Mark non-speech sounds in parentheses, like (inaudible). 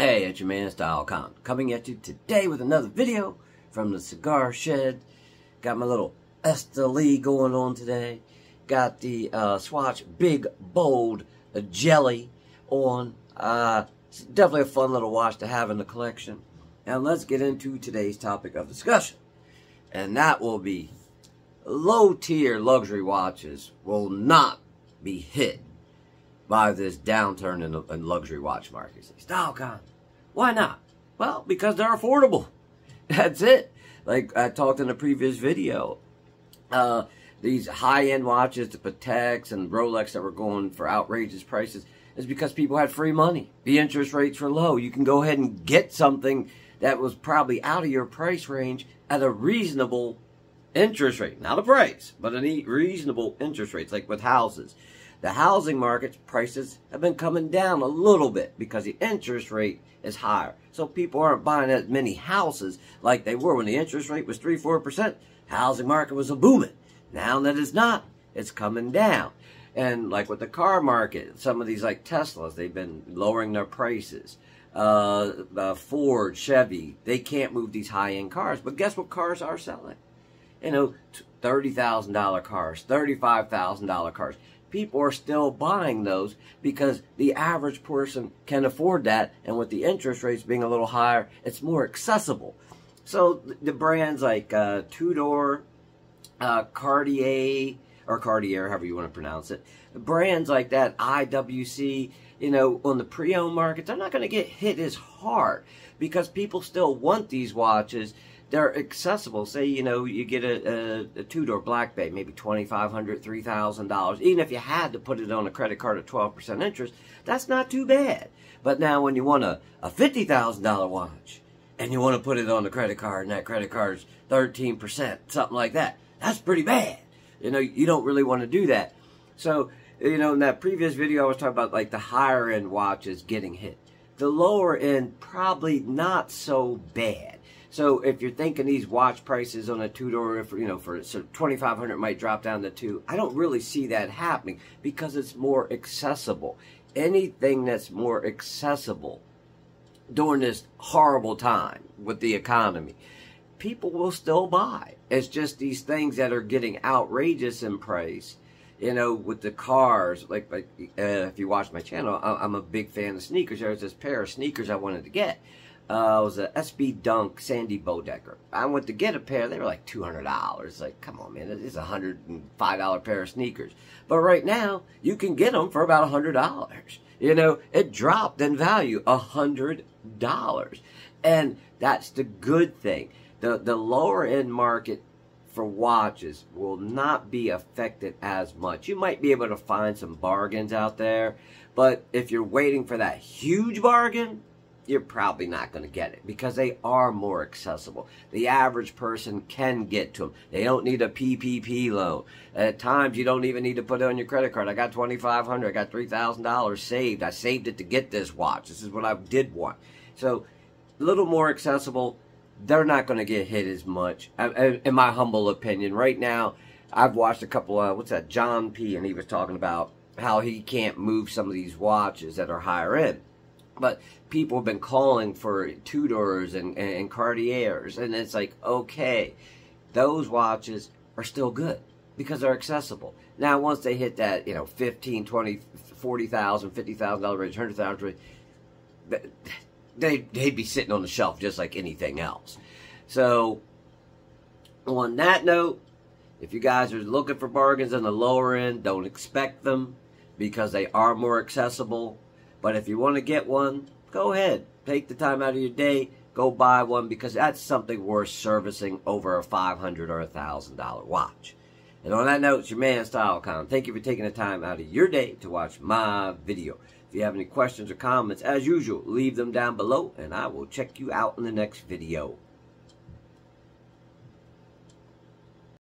Hey, it's your man Style Khan coming at you today with another video from the Cigar Shed. Got my little Esteli going on today. Got the uh, Swatch Big Bold Jelly on. Uh, it's definitely a fun little watch to have in the collection. And let's get into today's topic of discussion. And that will be low tier luxury watches will not be hit by this downturn in the in luxury watch market. Say, Style Khan, why not? Well, because they're affordable. (laughs) That's it. Like I talked in the previous video, uh, these high-end watches, the Pateks and Rolex that were going for outrageous prices, is because people had free money. The interest rates were low. You can go ahead and get something that was probably out of your price range at a reasonable interest rate. Not a price, but a reasonable interest rates, like with houses. The housing market prices have been coming down a little bit because the interest rate is higher. So people aren't buying as many houses like they were when the interest rate was 3 4%. Housing market was a booming. Now that it's not, it's coming down. And like with the car market, some of these like Teslas, they've been lowering their prices. Uh, uh, Ford, Chevy, they can't move these high-end cars. But guess what cars are selling? You know, $30,000 cars, $35,000 cars people are still buying those because the average person can afford that. And with the interest rates being a little higher, it's more accessible. So the brands like uh, Tudor, uh, Cartier, or Cartier, however you want to pronounce it, brands like that, IWC, you know, on the pre-owned market, they're not going to get hit as hard because people still want these watches they're accessible. Say, you know, you get a, a, a Tudor Black Bay, maybe $2,500, $3,000. Even if you had to put it on a credit card at 12% interest, that's not too bad. But now when you want a, a $50,000 watch and you want to put it on the credit card and that credit card's 13%, something like that, that's pretty bad. You know, you don't really want to do that. So, you know, in that previous video, I was talking about like the higher end watches getting hit. The lower end, probably not so bad. So if you're thinking these watch prices on a Tudor, you know, for so 2500 might drop down to two, I don't really see that happening because it's more accessible. Anything that's more accessible during this horrible time with the economy, people will still buy. It's just these things that are getting outrageous in price. You know, with the cars, like, like uh, if you watch my channel, I'm a big fan of sneakers. There's this pair of sneakers I wanted to get uh, was a SB Dunk Sandy Bodecker. I went to get a pair. They were like $200. Like, come on, man. It's a $105 pair of sneakers. But right now, you can get them for about $100. You know, it dropped in value $100. And that's the good thing. The, the lower end market for watches will not be affected as much. You might be able to find some bargains out there, but if you're waiting for that huge bargain, you're probably not going to get it because they are more accessible. The average person can get to them. They don't need a PPP loan. At times, you don't even need to put it on your credit card. I got 2,500. I got $3,000 saved. I saved it to get this watch. This is what I did want. So, a little more accessible. They're not going to get hit as much, in my humble opinion. Right now, I've watched a couple of, what's that, John P., and he was talking about how he can't move some of these watches that are higher end but people have been calling for Tudors and, and Cartiers, and it's like, okay, those watches are still good because they're accessible. Now, once they hit that, you know, 15, 20, 40,000, 50,000 dollar range, 100,000 range, they, they'd be sitting on the shelf just like anything else. So, on that note, if you guys are looking for bargains on the lower end, don't expect them because they are more accessible. But if you want to get one, go ahead. Take the time out of your day. Go buy one because that's something worth servicing over a 500 or a $1,000 watch. And on that note, it's your man Style Khan. Thank you for taking the time out of your day to watch my video. If you have any questions or comments, as usual, leave them down below and I will check you out in the next video.